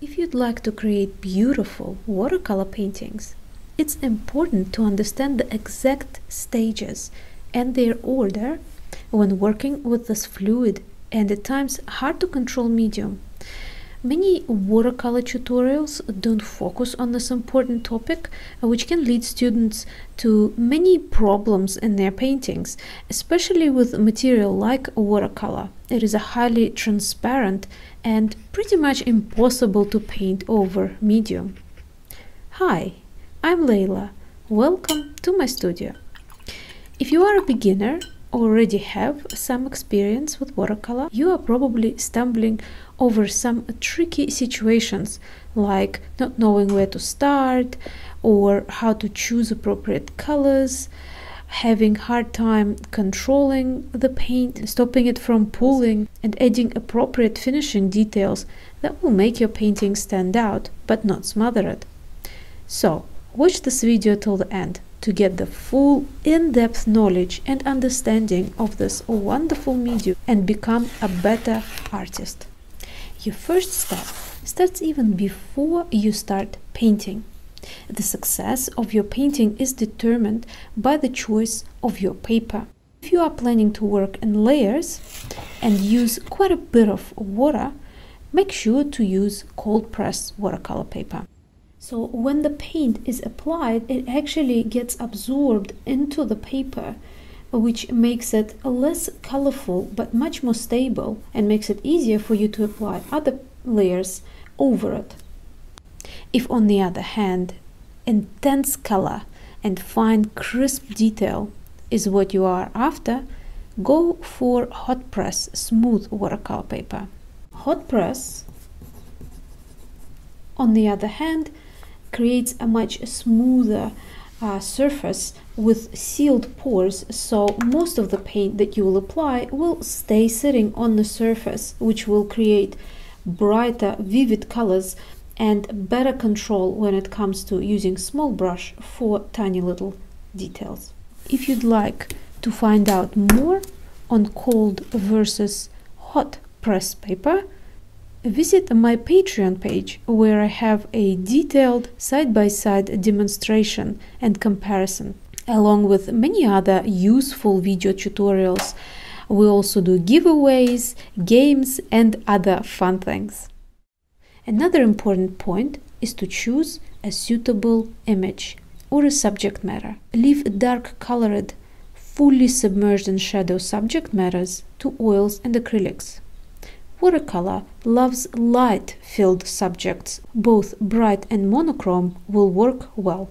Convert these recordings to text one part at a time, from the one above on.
If you'd like to create beautiful watercolor paintings, it's important to understand the exact stages and their order when working with this fluid and at times hard to control medium. Many watercolor tutorials don't focus on this important topic, uh, which can lead students to many problems in their paintings, especially with material like watercolor. It is a highly transparent and pretty much impossible to paint over medium. Hi, I'm Leila. Welcome to my studio. If you are a beginner already have some experience with watercolor, you are probably stumbling over some tricky situations like not knowing where to start or how to choose appropriate colors having hard time controlling the paint stopping it from pooling and adding appropriate finishing details that will make your painting stand out but not smother it. So watch this video till the end to get the full in-depth knowledge and understanding of this wonderful medium and become a better artist. Your first step starts even before you start painting. The success of your painting is determined by the choice of your paper. If you are planning to work in layers and use quite a bit of water, make sure to use cold press watercolor paper. So when the paint is applied, it actually gets absorbed into the paper, which makes it less colorful but much more stable and makes it easier for you to apply other layers over it. If on the other hand, intense color and fine crisp detail is what you are after, go for hot press smooth watercolor paper. Hot press, on the other hand, creates a much smoother uh, surface with sealed pores so most of the paint that you will apply will stay sitting on the surface which will create brighter vivid colors and better control when it comes to using small brush for tiny little details. If you'd like to find out more on cold versus hot press paper Visit my Patreon page where I have a detailed side-by-side -side demonstration and comparison along with many other useful video tutorials. We also do giveaways, games and other fun things. Another important point is to choose a suitable image or a subject matter. Leave dark colored, fully submerged in shadow subject matters to oils and acrylics. Watercolor loves light-filled subjects. Both bright and monochrome will work well.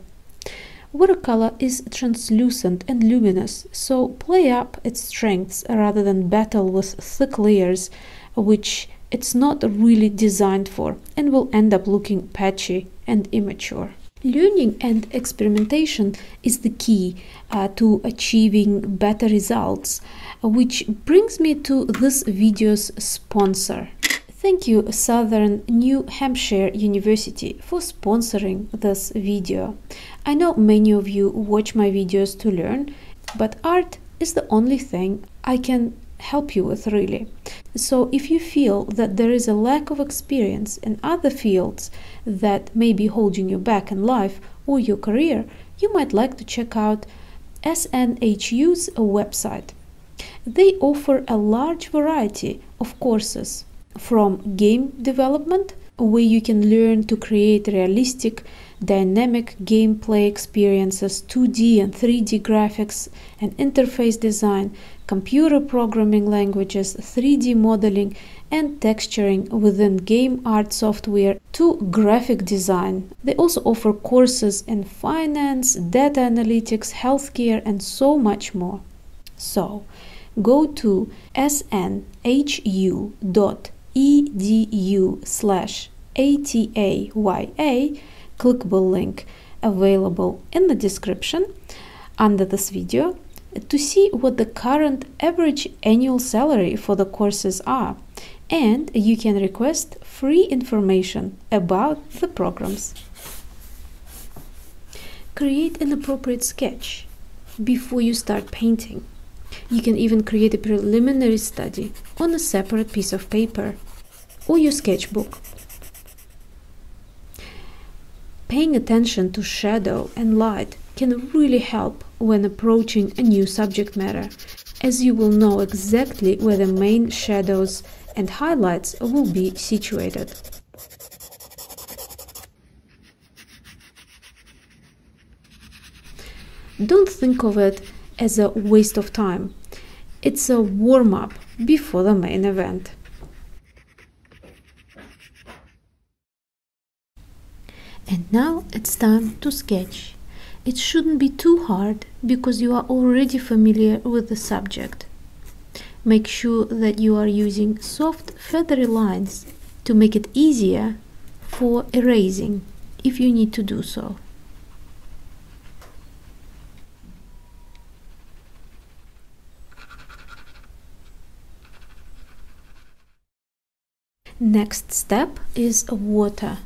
Watercolor is translucent and luminous, so play up its strengths rather than battle with thick layers, which it's not really designed for and will end up looking patchy and immature. Learning and experimentation is the key uh, to achieving better results, uh, which brings me to this video's sponsor. Thank you Southern New Hampshire University for sponsoring this video. I know many of you watch my videos to learn, but art is the only thing I can help you with really. So if you feel that there is a lack of experience in other fields that may be holding you back in life or your career, you might like to check out SNHU's website. They offer a large variety of courses from game development, where you can learn to create realistic dynamic gameplay experiences, 2D and 3D graphics and interface design, computer programming languages, 3D modeling, and texturing within game art software to graphic design. They also offer courses in finance, data analytics, healthcare, and so much more. So, go to snhu.edu slash ATAYA clickable link available in the description under this video to see what the current average annual salary for the courses are and you can request free information about the programs. Create an appropriate sketch before you start painting. You can even create a preliminary study on a separate piece of paper or your sketchbook Paying attention to shadow and light can really help when approaching a new subject matter, as you will know exactly where the main shadows and highlights will be situated. Don't think of it as a waste of time. It's a warm up before the main event. And now it's time to sketch. It shouldn't be too hard because you are already familiar with the subject. Make sure that you are using soft feathery lines to make it easier for erasing if you need to do so. Next step is water.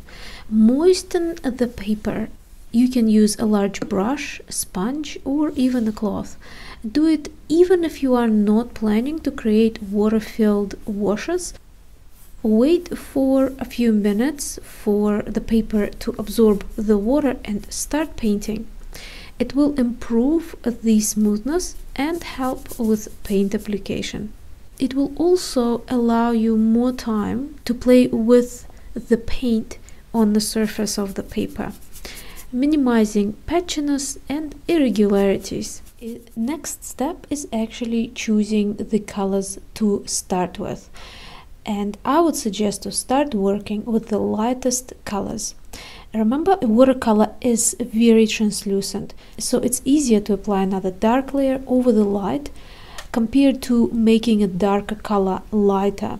Moisten the paper. You can use a large brush, sponge, or even a cloth. Do it even if you are not planning to create water-filled washes. Wait for a few minutes for the paper to absorb the water and start painting. It will improve the smoothness and help with paint application. It will also allow you more time to play with the paint on the surface of the paper, minimizing patchiness and irregularities. Next step is actually choosing the colors to start with. And I would suggest to start working with the lightest colors. Remember, watercolor is very translucent, so it's easier to apply another dark layer over the light compared to making a darker color lighter.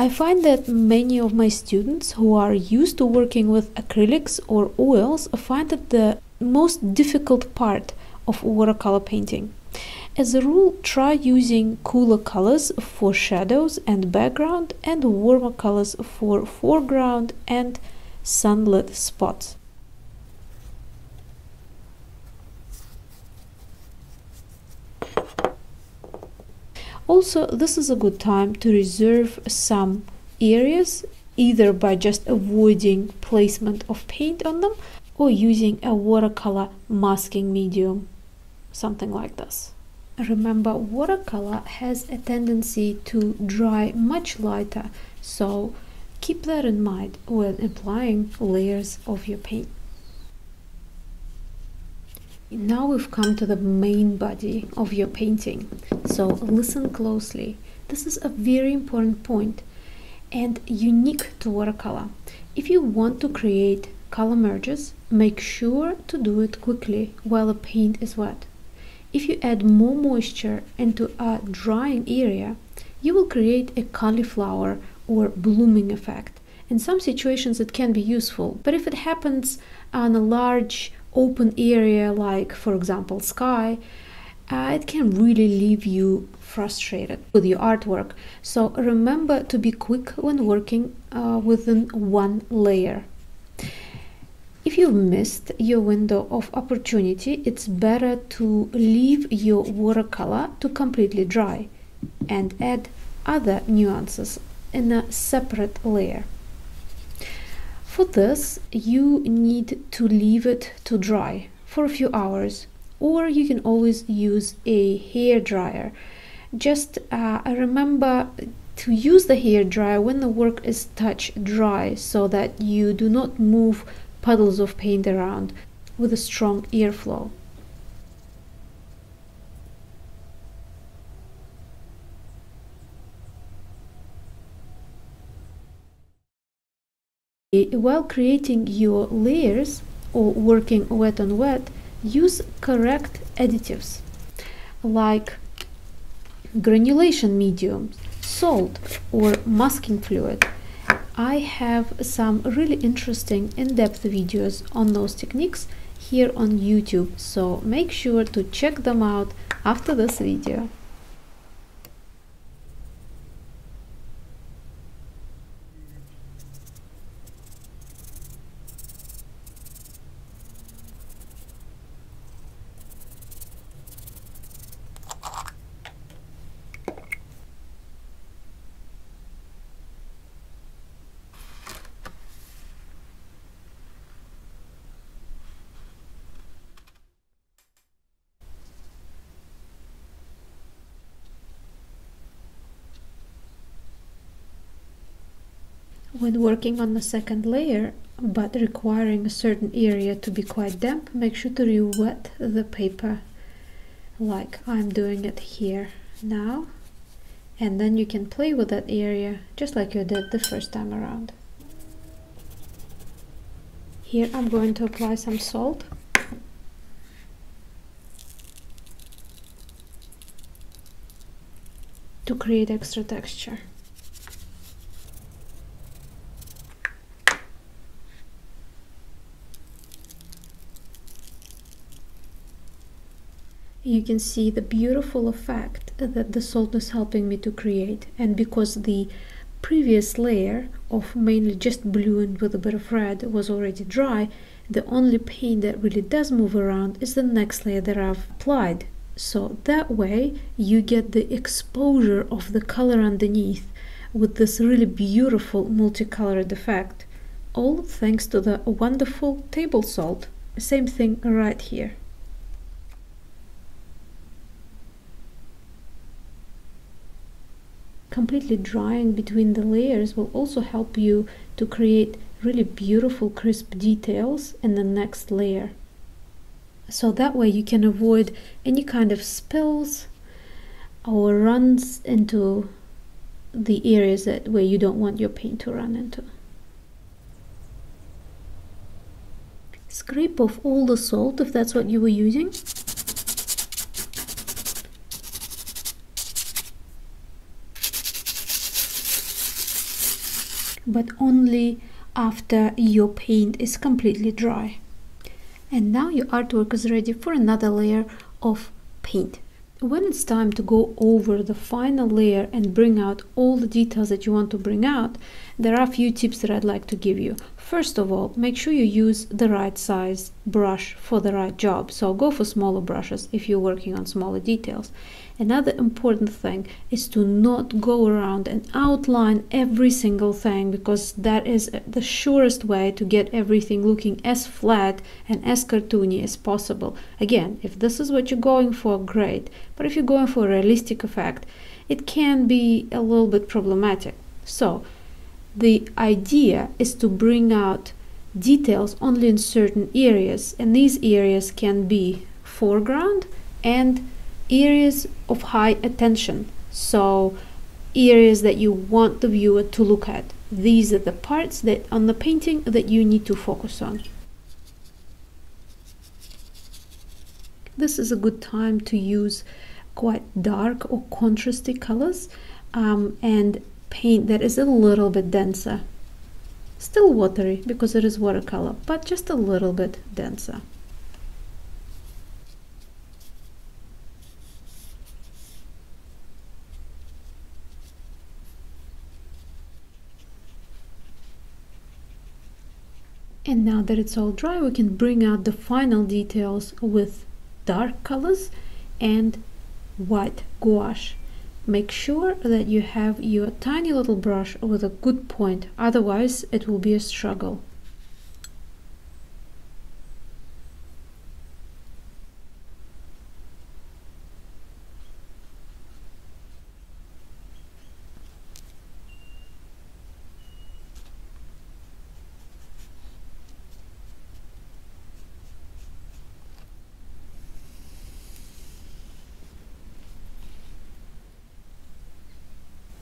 I find that many of my students who are used to working with acrylics or oils find it the most difficult part of watercolor painting. As a rule, try using cooler colors for shadows and background and warmer colors for foreground and sunlit spots. Also, this is a good time to reserve some areas either by just avoiding placement of paint on them or using a watercolor masking medium, something like this. Remember, watercolor has a tendency to dry much lighter, so keep that in mind when applying layers of your paint. Now we've come to the main body of your painting, so listen closely. This is a very important point and unique to watercolor. If you want to create color merges, make sure to do it quickly while the paint is wet. If you add more moisture into a drying area, you will create a cauliflower or blooming effect. In some situations it can be useful, but if it happens on a large open area like for example sky uh, it can really leave you frustrated with your artwork. So remember to be quick when working uh, within one layer. If you've missed your window of opportunity it's better to leave your watercolor to completely dry and add other nuances in a separate layer for this, you need to leave it to dry for a few hours, or you can always use a hair dryer. Just uh, remember to use the hair dryer when the work is touch dry so that you do not move puddles of paint around with a strong airflow. While creating your layers or working wet on wet, use correct additives like granulation medium, salt or masking fluid. I have some really interesting in-depth videos on those techniques here on YouTube, so make sure to check them out after this video. When working on the second layer, but requiring a certain area to be quite damp, make sure to re-wet the paper like I'm doing it here now. And then you can play with that area just like you did the first time around. Here I'm going to apply some salt. to create extra texture. You can see the beautiful effect that the salt is helping me to create. And because the previous layer of mainly just blue and with a bit of red was already dry the only paint that really does move around is the next layer that I've applied. So that way you get the exposure of the color underneath with this really beautiful multicolored effect. All thanks to the wonderful table salt. Same thing right here completely drying between the layers will also help you to create really beautiful crisp details in the next layer. So that way you can avoid any kind of spills or runs into the areas that where you don't want your paint to run into. Scrape off all the salt if that's what you were using but only after your paint is completely dry. And now your artwork is ready for another layer of paint. When it's time to go over the final layer and bring out all the details that you want to bring out, there are a few tips that I'd like to give you. First of all, make sure you use the right size brush for the right job. So go for smaller brushes if you're working on smaller details. Another important thing is to not go around and outline every single thing because that is the surest way to get everything looking as flat and as cartoony as possible. Again, if this is what you're going for, great. But if you're going for a realistic effect, it can be a little bit problematic. So, the idea is to bring out details only in certain areas, and these areas can be foreground and areas of high attention. So areas that you want the viewer to look at. These are the parts that on the painting that you need to focus on. This is a good time to use quite dark or contrasty colors um, and paint that is a little bit denser. Still watery because it is watercolor, but just a little bit denser. And now that it's all dry, we can bring out the final details with dark colors and white gouache. Make sure that you have your tiny little brush with a good point, otherwise it will be a struggle.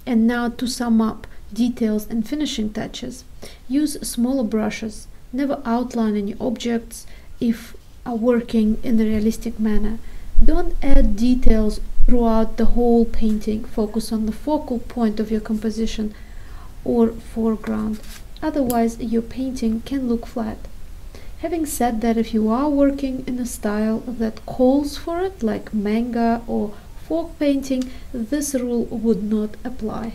And now to sum up details and finishing touches. Use smaller brushes. Never outline any objects if are working in a realistic manner. Don't add details throughout the whole painting. Focus on the focal point of your composition or foreground. Otherwise, your painting can look flat. Having said that, if you are working in a style that calls for it, like manga or folk painting, this rule would not apply.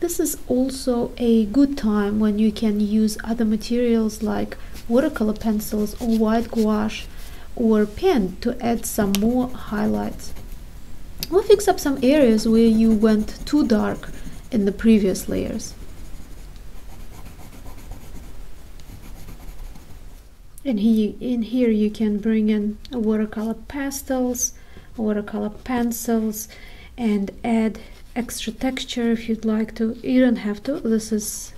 This is also a good time when you can use other materials like watercolor pencils or white gouache or pen to add some more highlights. We'll fix up some areas where you went too dark in the previous layers. And he, in here you can bring in watercolor pastels watercolor pencils and add extra texture if you'd like to. You don't have to. This is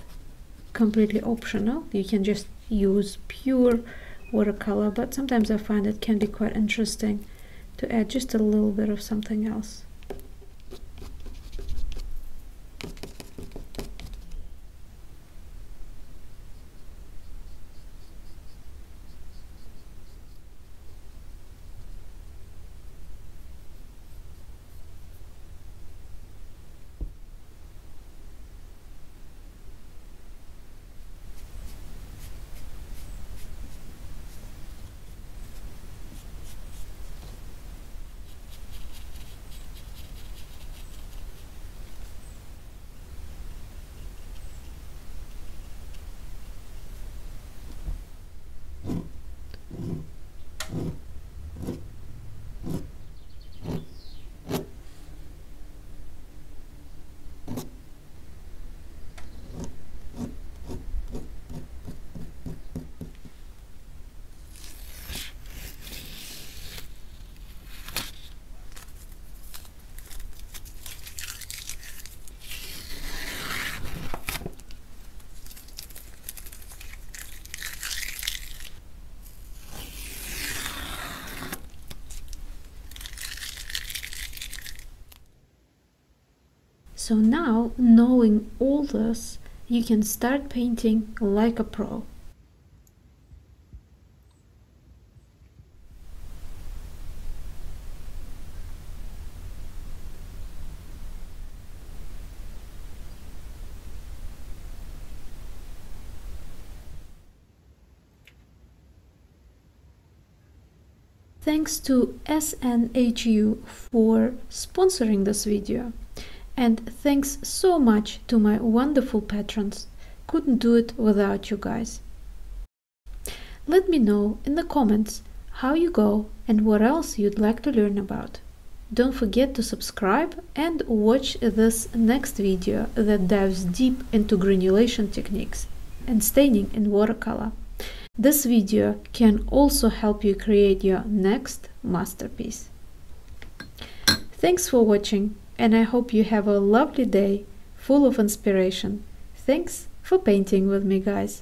completely optional. You can just use pure watercolor, but sometimes I find it can be quite interesting to add just a little bit of something else. So now, knowing all this, you can start painting like a pro. Thanks to SNHU for sponsoring this video. And thanks so much to my wonderful patrons. Couldn't do it without you guys. Let me know in the comments how you go and what else you'd like to learn about. Don't forget to subscribe and watch this next video that dives deep into granulation techniques and staining in watercolor. This video can also help you create your next masterpiece. Thanks for watching and I hope you have a lovely day full of inspiration. Thanks for painting with me, guys.